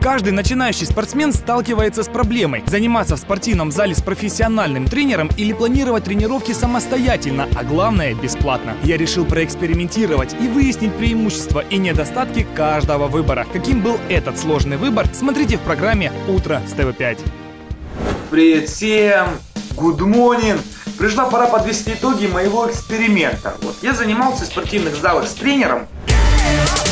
Каждый начинающий спортсмен сталкивается с проблемой заниматься в спортивном зале с профессиональным тренером или планировать тренировки самостоятельно, а главное бесплатно. Я решил проэкспериментировать и выяснить преимущества и недостатки каждого выбора. Каким был этот сложный выбор, смотрите в программе «Утро с ТВ5». Привет всем! Good morning! Пришла пора подвести итоги моего эксперимента. Вот я занимался в спортивных залах с тренером. И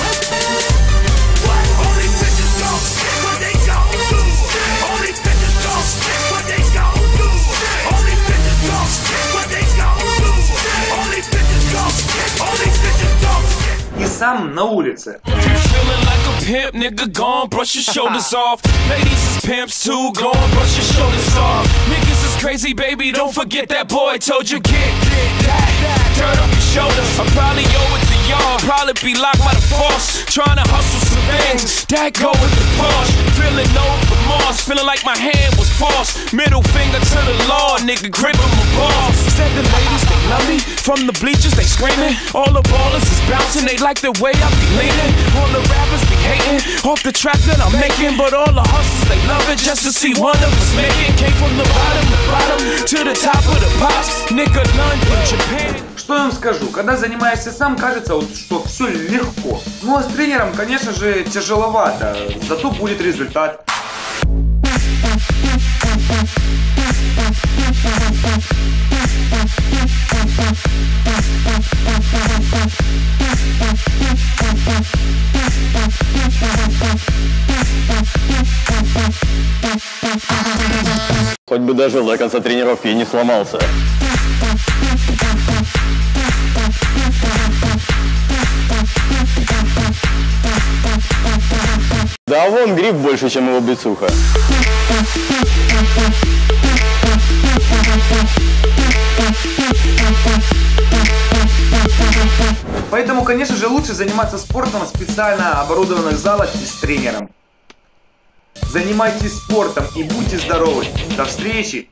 off. Niggas is crazy, baby, don't forget that boy told you get, get that, dirt off your shoulders. I probably owe it to y'all, probably be locked by the force. Trying to hustle some things, that go with the Porsche. Feeling no remorse, feeling like my hand was forced. Middle finger to the law, nigga, gripping my balls. The ladies, they love me. From the bleachers, they screaming. All the ballers is bouncing, they like the way I be leaning. All the rappers be hating off the track that I'm making. But all the hustlers, they love it just to see one of us make it. Came from the bottom, the bottom to the top of the pops. Nigga, none in Japan. Что я вам скажу, когда занимаешься сам, кажется, вот, что все легко. Ну а с тренером, конечно же, тяжеловато, зато будет результат. Хоть бы дожил до конца тренировки и не сломался. Да вон гриб больше, чем его бицуха. Поэтому, конечно же, лучше заниматься спортом в специально оборудованных залах и с тренером. Занимайтесь спортом и будьте здоровы. До встречи!